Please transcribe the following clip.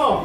喽。